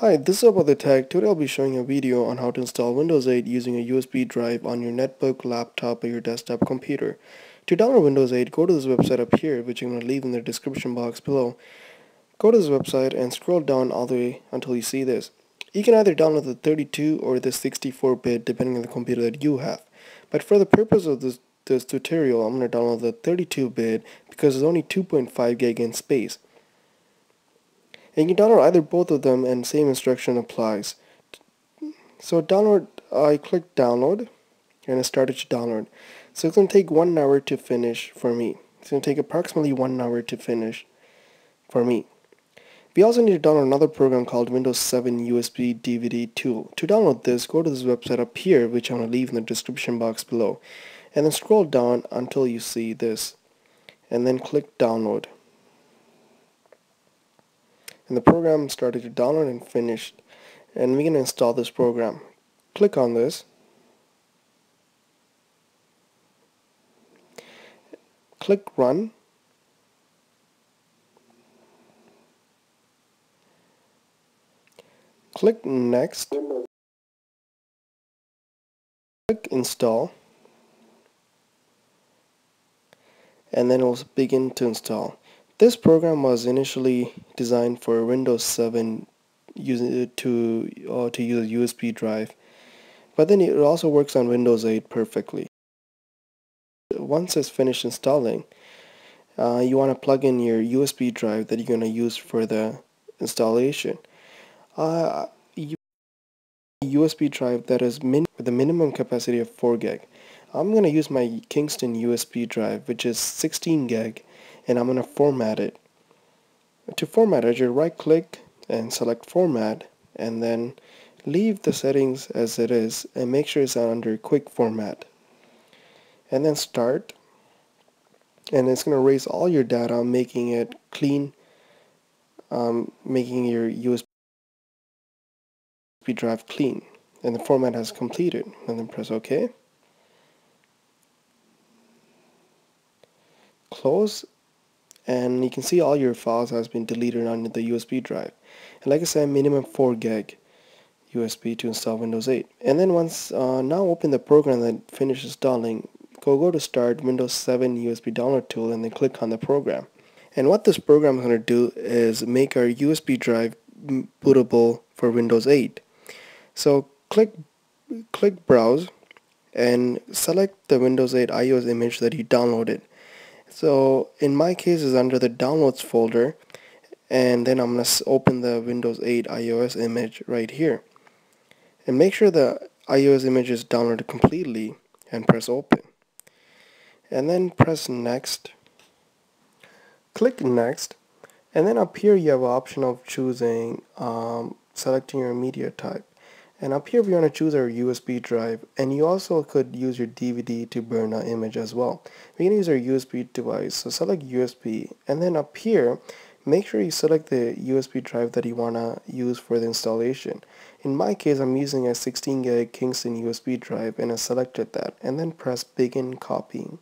Hi, this is the tech. Today I'll be showing a video on how to install Windows 8 using a USB drive on your netbook, laptop, or your desktop computer. To download Windows 8, go to this website up here, which I'm going to leave in the description box below. Go to this website and scroll down all the way until you see this. You can either download the 32 or the 64-bit depending on the computer that you have. But for the purpose of this, this tutorial, I'm going to download the 32-bit because it's only 2.5 gig in space. And you can download either both of them and same instruction applies. So download, I click download and it started to download. So it's going to take one hour to finish for me. It's going to take approximately one hour to finish for me. We also need to download another program called Windows 7 USB DVD Tool. To download this, go to this website up here, which I'm going to leave in the description box below. And then scroll down until you see this. And then click download and the program started to download and finished and we can install this program. Click on this. Click run. Click next. Click install. And then it will begin to install this program was initially designed for Windows 7 using to uh, to use a USB drive, but then it also works on Windows 8 perfectly. Once it's finished installing, uh, you want to plug in your USB drive that you're going to use for the installation. Uh, USB drive that is min with a minimum capacity of 4 gig. I'm going to use my Kingston USB drive which is 16 gig and I'm going to format it. To format it, you right click and select format and then leave the settings as it is and make sure it's under quick format. And then start and it's going to erase all your data making it clean, um, making your USB drive clean and the format has completed and then press OK. Close and you can see all your files has been deleted on the USB drive. And like I said minimum 4 gig USB to install Windows 8 and then once uh, now open the program that finishes installing go go to start Windows 7 USB download tool and then click on the program. And what this program is going to do is make our USB drive bootable for Windows 8 so click click browse and select the Windows 8 ISO image that you downloaded so in my case is under the downloads folder and then I'm going to open the Windows 8 ISO image right here. And make sure the ISO image is downloaded completely and press open. And then press next. Click next. And then up here you have an option of choosing um, selecting your media type and up here we want to choose our USB drive and you also could use your DVD to burn an image as well. We're going to use our USB device so select USB and then up here make sure you select the USB drive that you want to use for the installation. In my case I'm using a 16 gig Kingston USB drive and I selected that and then press begin copying.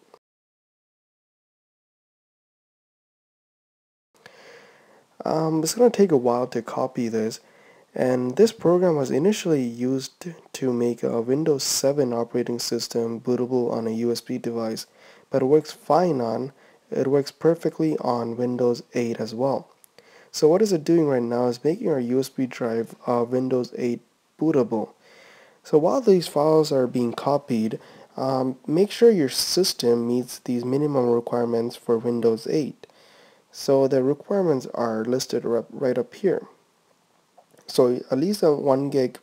Um, it's going to take a while to copy this and this program was initially used to make a Windows 7 operating system bootable on a USB device but it works fine on it works perfectly on Windows 8 as well. So what is it doing right now is making our USB drive uh, Windows 8 bootable. So while these files are being copied um, make sure your system meets these minimum requirements for Windows 8 so the requirements are listed right up here so at least a 1 gig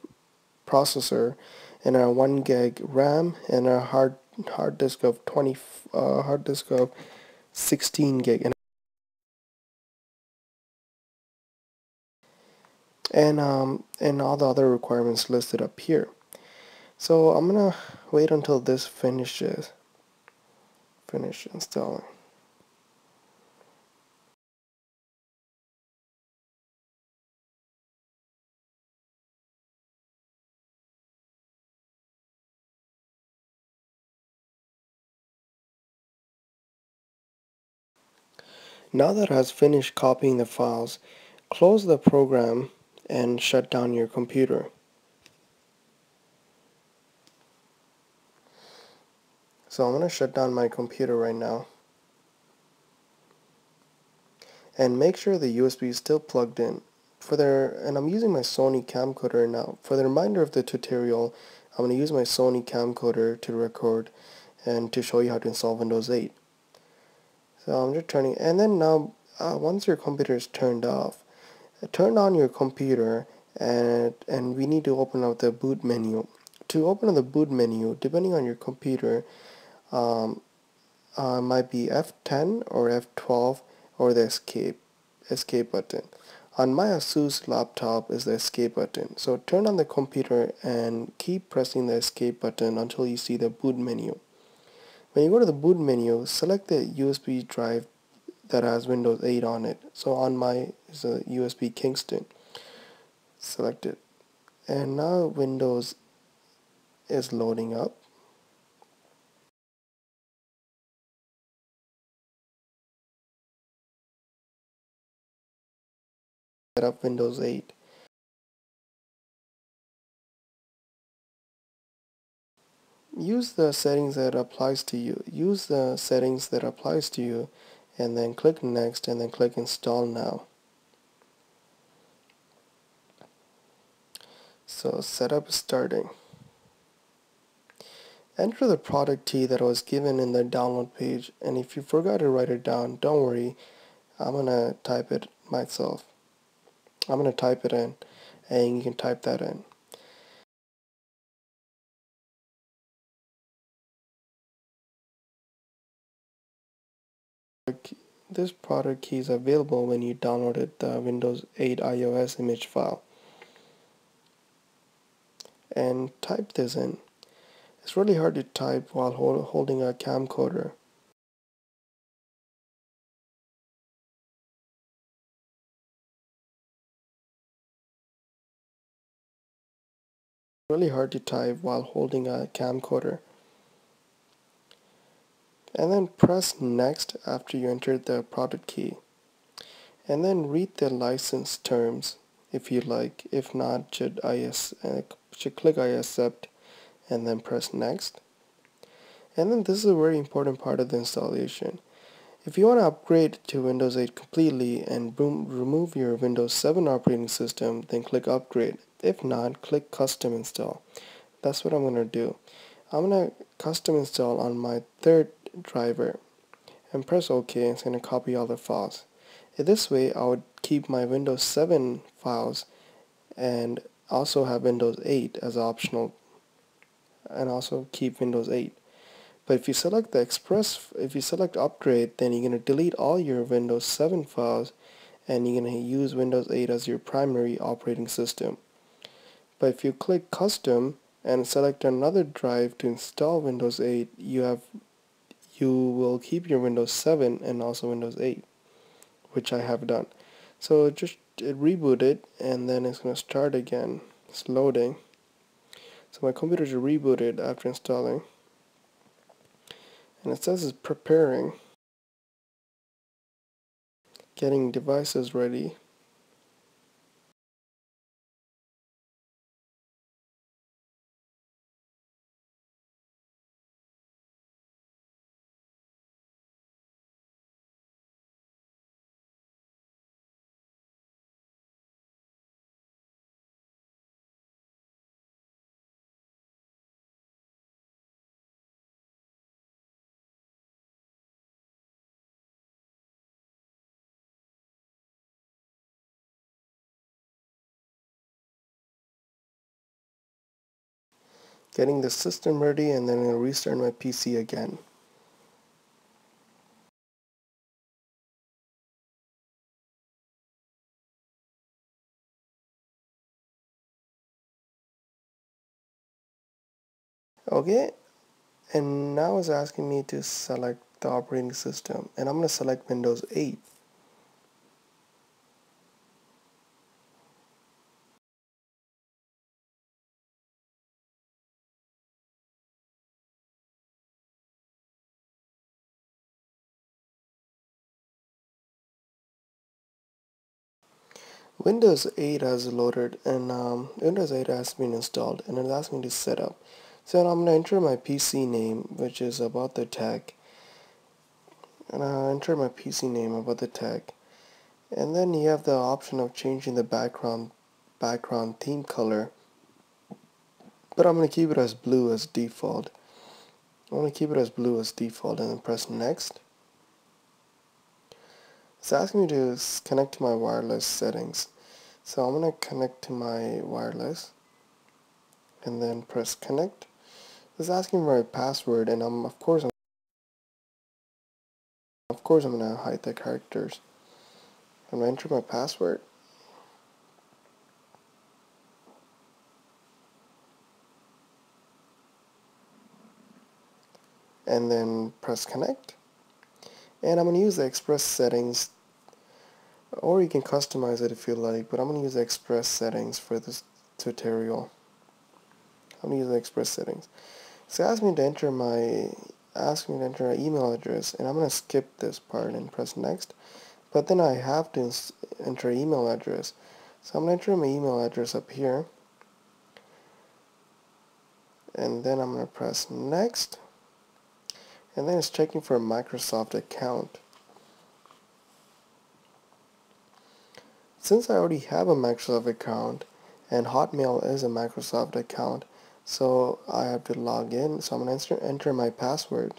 processor and a 1 gig RAM and a hard hard disk of 20 uh, hard disk of 16 gig. And and um, and all the other requirements listed up here. So I'm gonna wait until this finishes finish installing Now that has finished copying the files, close the program and shut down your computer. So I'm going to shut down my computer right now. And make sure the USB is still plugged in. For the, and I'm using my Sony camcorder now. For the reminder of the tutorial, I'm going to use my Sony camcorder to record and to show you how to install Windows 8. So I'm just turning, and then now uh, once your computer is turned off, turn on your computer and, and we need to open up the boot menu. To open up the boot menu, depending on your computer, um, uh, might be F10 or F12 or the escape escape button. On my Asus laptop is the escape button. So turn on the computer and keep pressing the escape button until you see the boot menu. When you go to the boot menu, select the USB drive that has Windows 8 on it. So on my is a USB Kingston. Select it. And now Windows is loading up. Set up Windows 8. Use the settings that applies to you. Use the settings that applies to you and then click next and then click install now. So setup is starting. Enter the product key that was given in the download page and if you forgot to write it down don't worry. I'm gonna type it myself. I'm gonna type it in and you can type that in This product key is available when you downloaded the Windows 8 ISO image file. And type this in. It's really hard to type while hold, holding a camcorder. really hard to type while holding a camcorder and then press next after you enter the product key. And then read the license terms if you like. If not should I uh, should click I accept and then press next. And then this is a very important part of the installation. If you want to upgrade to Windows 8 completely and boom, remove your Windows 7 operating system then click upgrade. If not click custom install. That's what I'm gonna do. I'm gonna custom install on my third driver and press OK it's going to copy all the files. In this way I would keep my Windows 7 files and also have Windows 8 as optional and also keep Windows 8. But if you select the Express, if you select Upgrade, then you're going to delete all your Windows 7 files and you're going to use Windows 8 as your primary operating system. But if you click Custom and select another drive to install Windows 8, you have you will keep your Windows 7 and also Windows 8 which I have done. So just uh, reboot it and then it's going to start again. It's loading. So my computer is rebooted after installing. And it says it's preparing. Getting devices ready getting the system ready and then I'll restart my PC again. Okay, and now it's asking me to select the operating system and I'm going to select Windows 8. Windows 8 has loaded and um, Windows 8 has been installed and it asking me to set up. So I'm going to enter my PC name which is about the tech and I'll enter my PC name about the tech and then you have the option of changing the background background theme color but I'm going to keep it as blue as default. I'm going to keep it as blue as default and then press next. It's asking me to connect to my wireless settings. So I'm going to connect to my wireless and then press connect. It's asking for my password and I'm of course I'm, of course I'm going to hide the characters. I'm going to enter my password and then press connect and I'm going to use the express settings or you can customize it if you like but I'm going to use the express settings for this tutorial. I'm going to use the express settings. So ask me to enter my ask me to enter an email address and I'm going to skip this part and press next. But then I have to enter email address. So I'm going to enter my email address up here. And then I'm going to press next. And then it's checking for a Microsoft account. Since I already have a Microsoft account and Hotmail is a Microsoft account so I have to log in so I'm going to enter my password.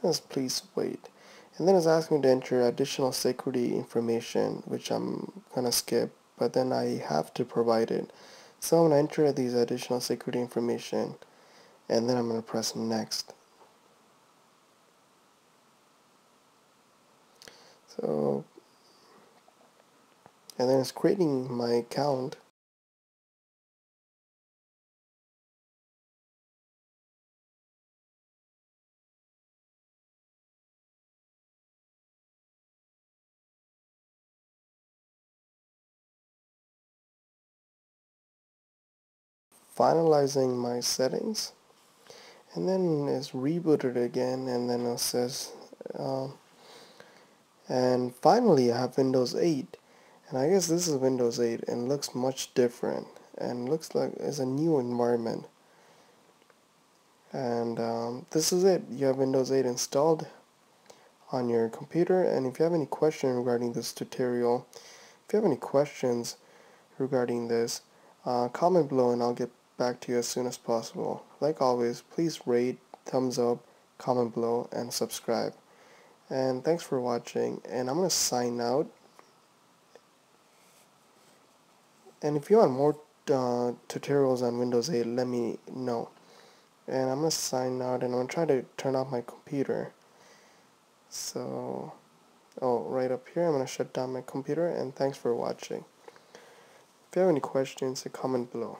Just please wait. And then it's asking me to enter additional security information which I'm going to skip but then I have to provide it. So I'm going to enter these additional security information and then I'm going to press next. So, and then it's creating my account. finalizing my settings and then it's rebooted again and then it says uh, and finally I have Windows 8 and I guess this is Windows 8 and looks much different and looks like it's a new environment and um, this is it you have Windows 8 installed on your computer and if you have any question regarding this tutorial if you have any questions regarding this uh, comment below and I'll get back to you as soon as possible. Like always, please rate, thumbs up, comment below, and subscribe. And thanks for watching, and I'm to sign out. And if you want more uh, tutorials on Windows 8, let me know. And I'm to sign out, and I'm to try to turn off my computer. So, oh, right up here, I'm to shut down my computer, and thanks for watching. If you have any questions, comment below.